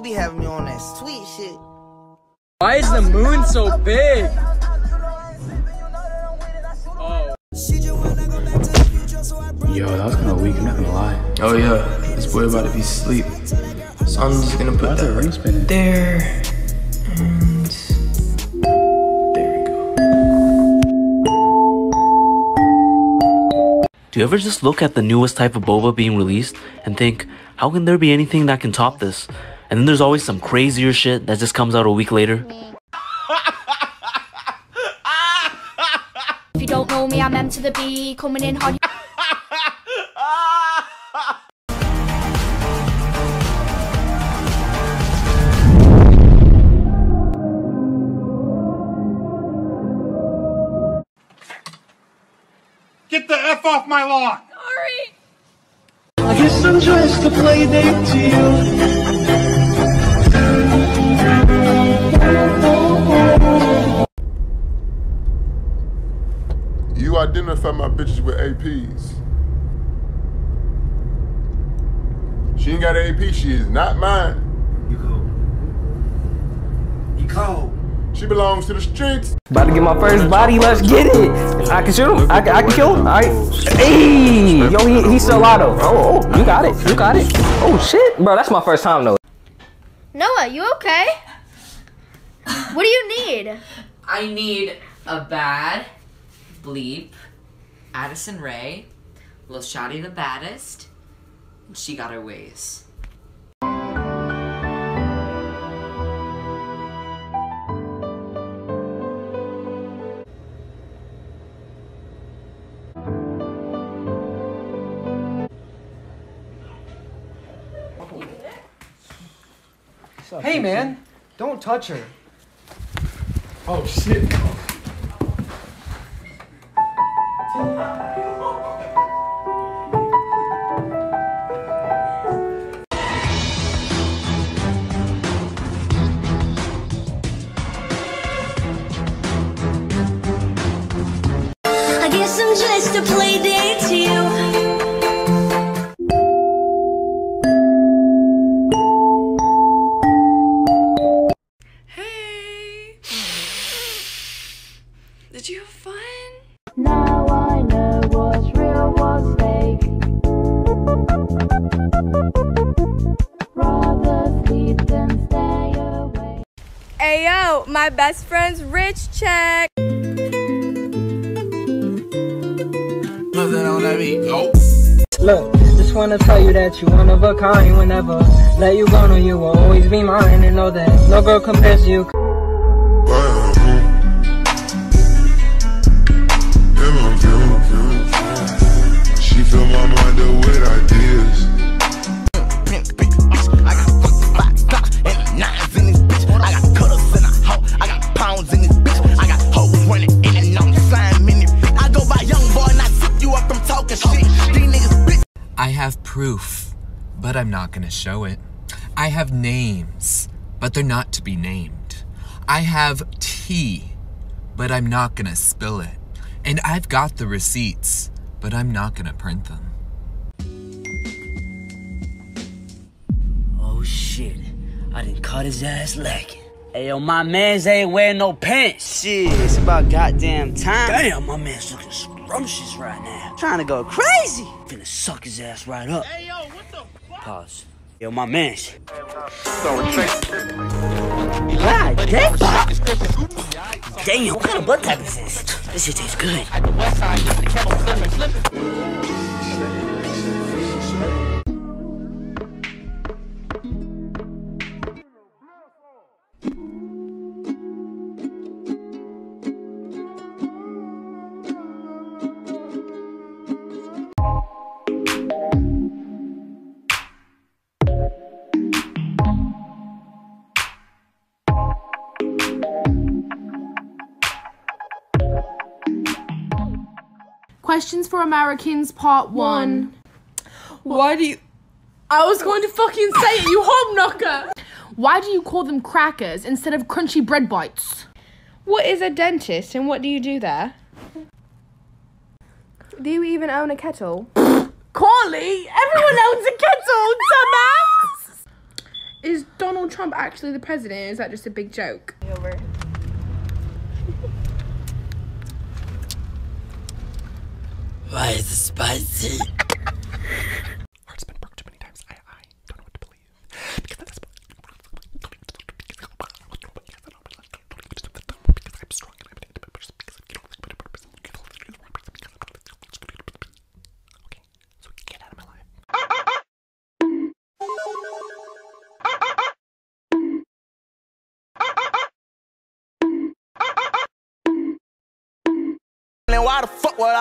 You be having me on that sweet shit. Why is the moon so big? Oh. Yo, that was kind of weak, I'm not gonna lie. Oh yeah, this boy about to be asleep. So I'm just gonna put that ring right spinning? there. And there we go. Do you ever just look at the newest type of boba being released and think, how can there be anything that can top this? And then there's always some crazier shit that just comes out a week later. If you don't know me, I'm M to the B, coming in hot. Get the F off my lawn! Sorry. I guess I'm just a play date to you. Identify my bitches with APs. She ain't got an AP, she is not mine. You cold. You cold. She belongs to the streets. About to get my first body. Let's get it. I can shoot him. I can, I can kill him. All right. Hey, yo, he, he's still alive though. Oh, oh, you got it. You got it. Oh shit, bro, that's my first time though. Noah, you okay? What do you need? I need a bad bleep, Addison Rae, Lil Shotty the baddest, and she got her ways. Hey man, don't touch her. Oh shit. Did you have fun? Now I know what's real, what's fake. Rather sleep than stay awake. Ayo, my best friend's rich check. Look, just wanna tell you that you one of a kind. Whenever let you go, no, you will always be mine, and know that no girl compares to you. I'm not gonna show it. I have names, but they're not to be named. I have tea, but I'm not gonna spill it. And I've got the receipts, but I'm not gonna print them. Oh shit. I didn't cut his ass lacking. Hey yo, my mans ain't wearing no pants. Shit, it's about goddamn time. Damn, my man's looking scrumptious right now. Trying to go crazy. Finna suck his ass right up. Hey yo, what the fuck? Pause. Yo, my man. God damn. Damn, what kind of blood type is this? This shit tastes good. Questions for Americans, part one. Why do you. I was going to fucking say it, you hob knocker! Why do you call them crackers instead of crunchy bread bites? What is a dentist and what do you do there? Do you even own a kettle? Corley, everyone owns a kettle, dumbass! Is Donald Trump actually the president? Or is that just a big joke? Over. Why is it spicy?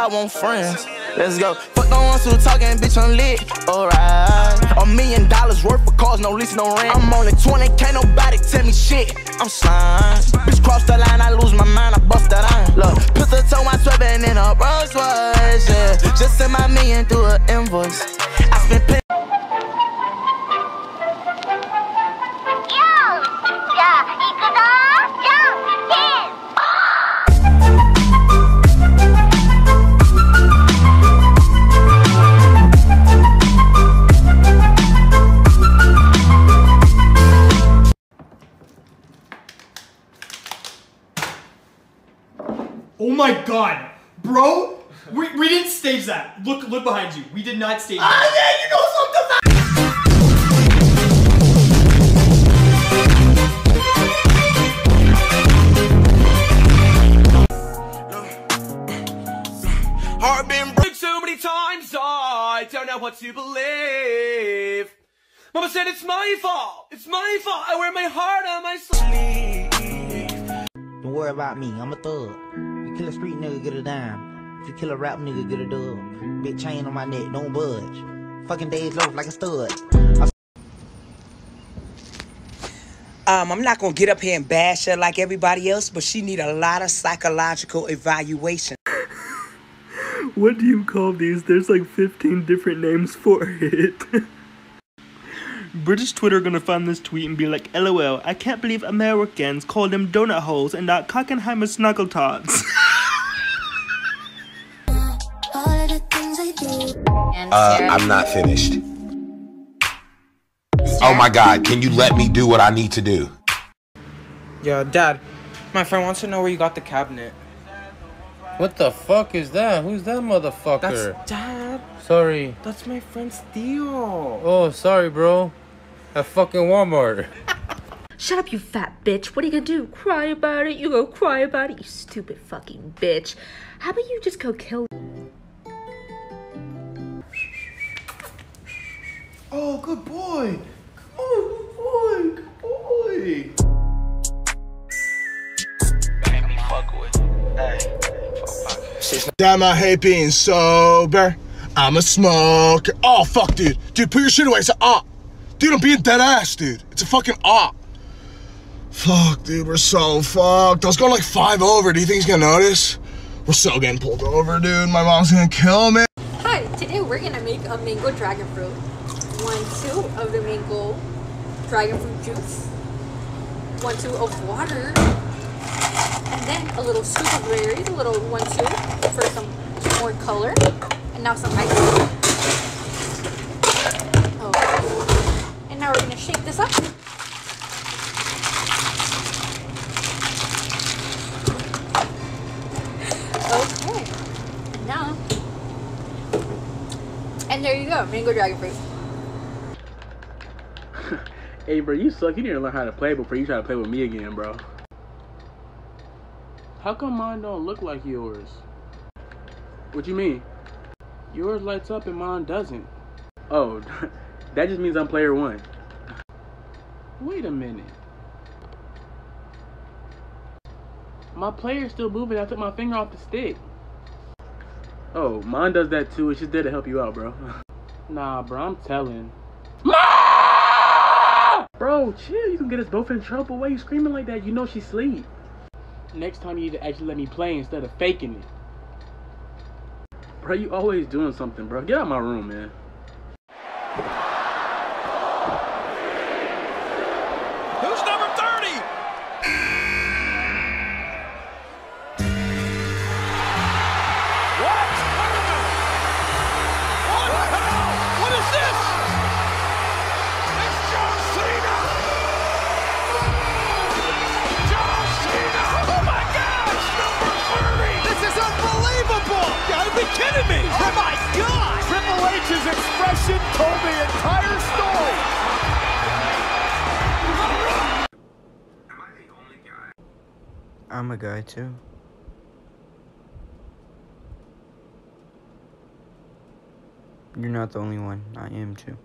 Want friends? Let's go. Fuck the ones who talking, bitch, I'm lit. Alright. A million dollars worth of cars, no lease, no rent. I'm only 20, can't nobody tell me shit. I'm slime. Bitch, cross the line, I lose my mind, I bust that line. Look, pistol toe my 12 and in a Rolls Royce, yeah. Just send my million through an invoice. I spent Look look behind you. We did not stage that. Ah, yeah, you know something. Heart been broken so many times, I don't know what to believe. Mama said it's my fault. It's my fault. I wear my heart on my sleeve. Don't worry about me, I'm a thug. You kill a street nigga, get a dime. If you kill a rap nigga, get a dub. Big chain on my neck, don't budge. Fucking days loaf like a stud. Um, I'm not gonna get up here and bash her like everybody else, but she need a lot of psychological evaluation. What do you call these? There's like 15 different names for it. British Twitter gonna find this tweet and be like, LOL, I can't believe Americans call them donut holes and not Cockenheimer snuggle tots. Uh, I'm not finished. Oh my god, can you let me do what I need to do? Yo, Dad, my friend wants to know where you got the cabinet. What the fuck is that? Who's that motherfucker? That's Dad. Sorry. That's my friend Theo. Oh, sorry, bro. At fucking Walmart. Shut up, you fat bitch. What are you gonna do? Cry about it? You go cry about it, you stupid fucking bitch. How about you just go kill Oh, good boy. Oh, good boy. Good boy. Damn, I hate being sober. I'm a smoker. Oh, fuck, dude. Dude, put your shit away. It's an op. Dude, I'm being dead ass, dude. It's a fucking op. Fuck, dude, we're so fucked. I was going like five over. Do you think he's gonna notice? We're so getting pulled over, dude. My mom's gonna kill me. Hi, today we're gonna make a mango dragon fruit. One, two of the mango dragon fruit juice. One, two of water. And then a little scoop of berries, a little one, two for some more color. And now some ice. Oh. And now we're gonna shake this up. Okay. Now. And there you go, mango dragon fruit. Hey, bro, you suck. You need to learn how to play before you try to play with me again, bro. How come mine don't look like yours? What you mean? Yours lights up and mine doesn't. Oh, that just means I'm player one. Wait a minute. My player's still moving. I took my finger off the stick. Oh, mine does that too. It's just there to help you out, bro. nah, bro, I'm telling. Bro, chill. You can get us both in trouble. Why you screaming like that? You know she's asleep. Next time you need to actually let me play instead of faking it. Bro, you always doing something, bro. Get out my room, man. Mitch's expression told the entire story. Am I the only guy? I'm a guy too. You're not the only one. I am too.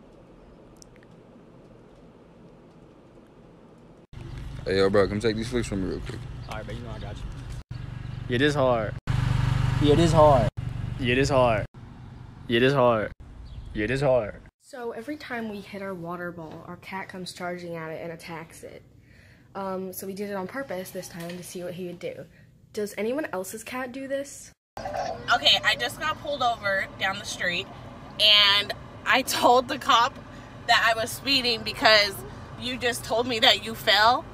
Hey, yo, bro, come take these flicks from me real quick. Alright, but you know I got you. It is hard. It is hard. It is hard. It is hard. It is hard. So every time we hit our water ball, our cat comes charging at it and attacks it. Um, so we did it on purpose this time to see what he would do. Does anyone else's cat do this? Okay, I just got pulled over down the street and I told the cop that I was speeding because you just told me that you fell.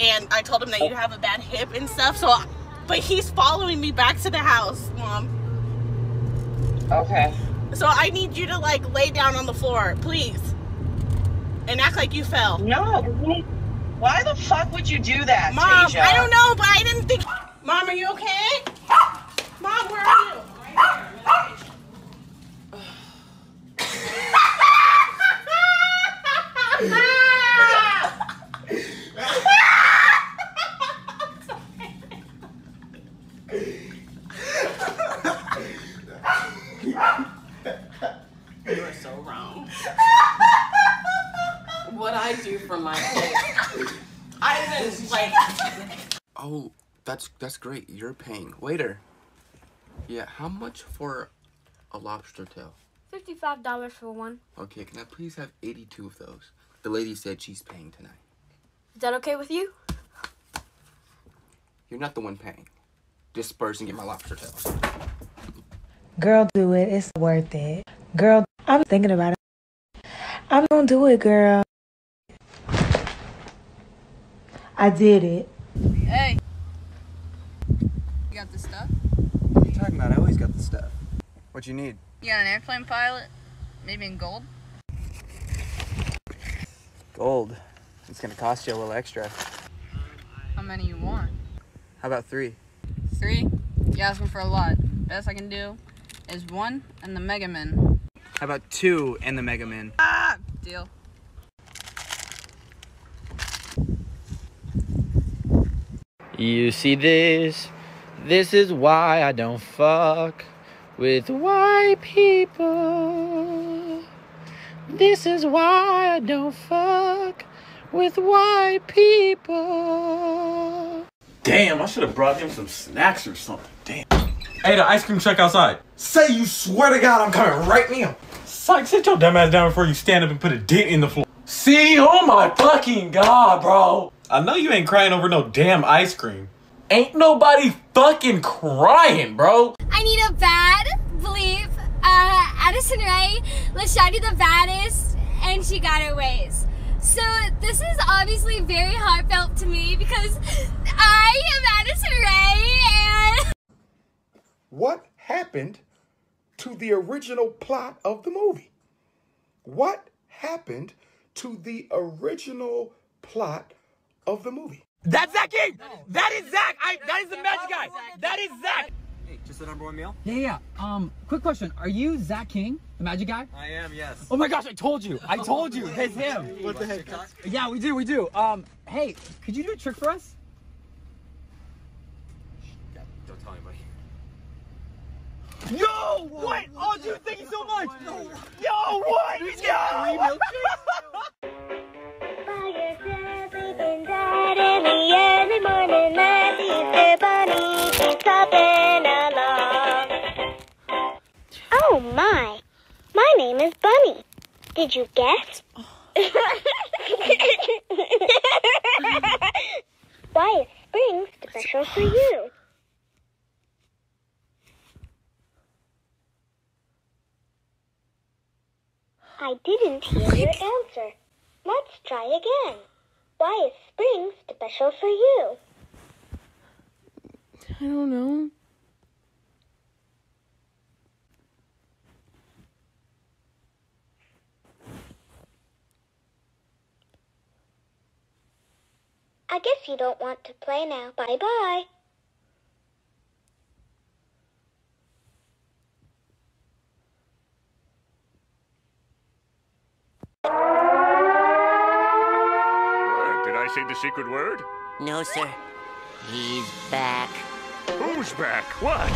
And I told him that you have a bad hip and stuff. So, but he's following me back to the house, mom. Okay. So I need you to like lay down on the floor, please. And act like you fell. No. Why the fuck would you do that, Mom, Tasia? I don't know, but I didn't think. Mom, are you okay? Mom, where are you? You are so wrong. what I do for my kids. I even like. Oh, that's that's great. You're paying. Waiter. Yeah, how much for a lobster tail? Fifty-five dollars for one. Okay, can I please have 82 of those? The lady said she's paying tonight. Is that okay with you? You're not the one paying. Disperse and get my lobster tail. Girl, do it. It's worth it. Girl, I'm thinking about it. I'm gonna do it, girl. I did it. Hey. You got the stuff? What are you talking about? I always got the stuff. What you need? You got an airplane pilot? Maybe in gold? Gold. It's gonna cost you a little extra. How many you want? How about three? Three? You asking for a lot. Best I can do is one and the Mega Man. How about two and the Mega Man? Ah! Deal. You see this? This is why I don't fuck with white people. This is why I don't fuck with white people. Damn, I should have brought him some snacks or something. Damn. Hey, the ice cream truck outside. Say you swear to God I'm coming right now. Psych, sit your dumb ass down before you stand up and put a dent in the floor. See? Oh my fucking God, bro. I know you ain't crying over no damn ice cream. Ain't nobody fucking crying, bro. I need a bad bleep. Uh, Addison Rae, Lashadi the baddest, and she got her ways. So this is obviously very heartfelt to me because I am Addison Rae and What happened to the original plot of the movie? What happened to the original plot of the movie? That's Zach King. That is Zach. I, that is the magic guy. That is Zach. Hey, just the number one meal? Yeah, yeah. Um, quick question. Are you Zach King, the magic guy? I am, yes. Oh my gosh, I told you. I told you. It's him. What the heck? Yeah, we do, we do. Um, hey, could you do a trick for us? Don't tell anybody. Yo, what? Oh, dude, thank you so much. Yo, what? Yo. in bunny keeps hopping along. Oh my, my name is Bunny. Did you guess? Why is spring special for you? I didn't hear your answer. Let's try again. Why is spring special for you? I don't know. I guess you don't want to play now. Bye-bye. Did I say the secret word? No, sir. He's back. Who's back? What?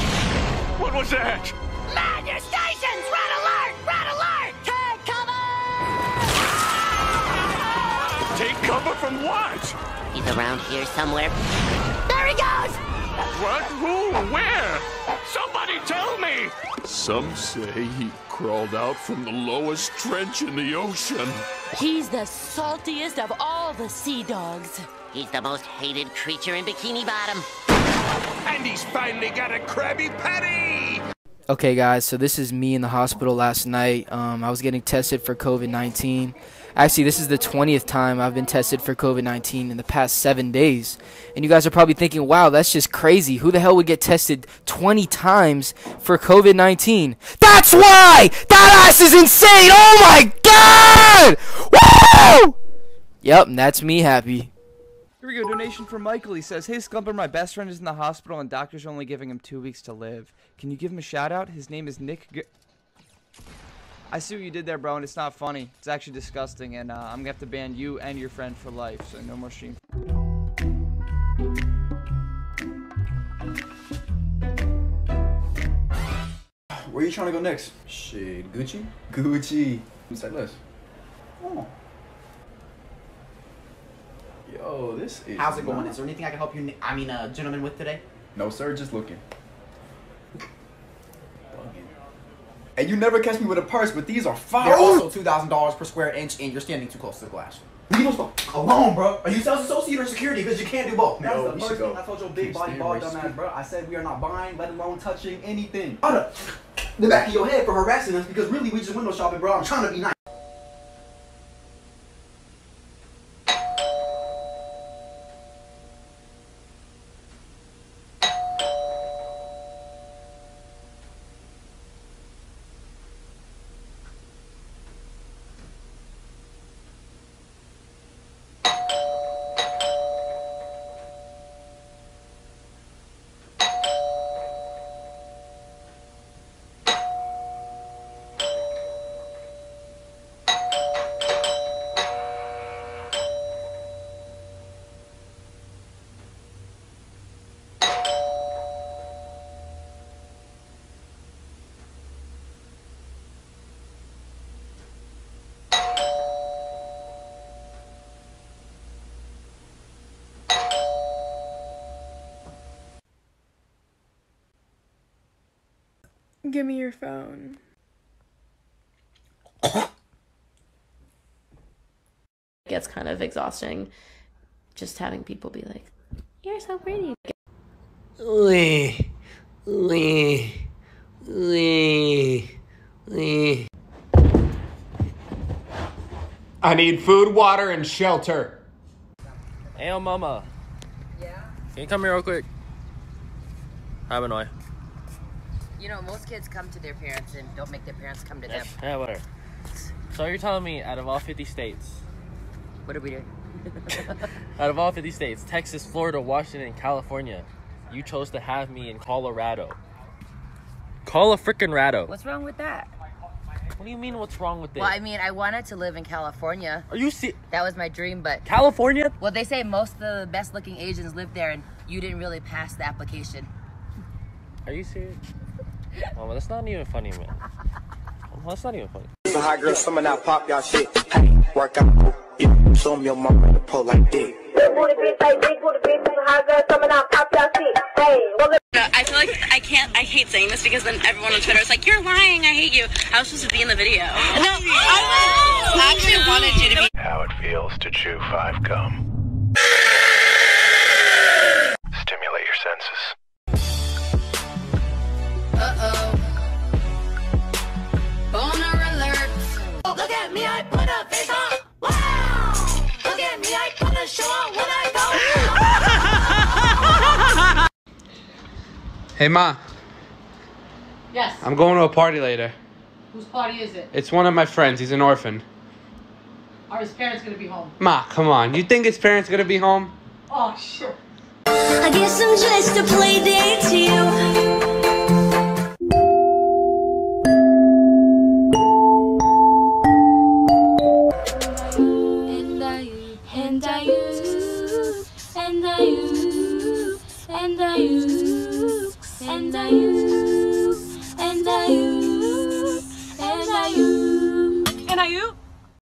What was that? Man your stations! Red alert! Red alert! Take cover! Take cover from what? He's around here somewhere. There he goes! What? Who? Where? Somebody tell me! Some say he crawled out from the lowest trench in the ocean. He's the saltiest of all the sea dogs. He's the most hated creature in Bikini Bottom. And he's finally got a Krabby Patty! Okay, guys, so this is me in the hospital last night. Um, I was getting tested for COVID 19. Actually, this is the 20th time I've been tested for COVID 19 in the past seven days. And you guys are probably thinking, wow, that's just crazy. Who the hell would get tested 20 times for COVID 19? That's why! That ass is insane! Oh my god! Woo! Yep, that's me happy. Here we go, donation from Michael. He says, Hey Sklumper, my best friend is in the hospital and doctors are only giving him two weeks to live. Can you give him a shout out? His name is Nick. G I see what you did there, bro, and it's not funny. It's actually disgusting, and uh, I'm gonna have to ban you and your friend for life, so no more stream. Where are you trying to go next? Shit, Gucci? Gucci. Say less. Oh. Yo, this is. How's it going? not- Is there anything I can help you, I mean, uh, gentlemen, with today? No, sir, just looking. And you never catch me with a purse, but these are fire. They're also two thousand dollars per square inch, and you're standing too close to the glass. Leave us alone, bro. Are you sales associate or security? Because you can't do both. That Yo, the should first go. thing I told your Can big you body stand ball right dumbass, bro. I said we are not buying, let alone touching anything. Out of the back of your head for harassing us because really we just window shopping, bro. I'm trying to be nice. Give me your phone. gets kind of exhausting just having people be like, You're so pretty. Lee, Lee, Lee, Lee. I need food, water, and shelter. Hey, mama. Yeah? Can you come here real quick? Hi, Benoit. You know, most kids come to their parents and don't make their parents come to them. Yeah, whatever. So you're telling me out of all 50 states, What are we doing? out of all 50 states, Texas, Florida, Washington, and California, you chose to have me in Colorado. Call a freaking rado. What's wrong with that? What do you mean, what's wrong with it? Well, I mean, I wanted to live in California. Are you see? That was my dream, but California? Well, they say most of the best-looking Asians live there, and you didn't really pass the application. Are you serious? Oh, well, that's not even funny, man. Well, that's not even funny. Some hot girls, some of that pop y'all shit. Hey, work out, yeah. Show 'em your mama to pull like dick. I feel like I can't. I hate saying this because then everyone on Twitter is like, "You're lying. I hate you." I was supposed to be in the video. No, I oh, actually wanted you to be. How it feels to chew five gum. Stimulate your senses. Hey, Ma, Yes. I'm going to a party later. Whose party is it? It's one of my friends. He's an orphan. Are his parents gonna be home? Ma, come on. You think his parents gonna be home? Oh shit. I guess I'm just a play date to you.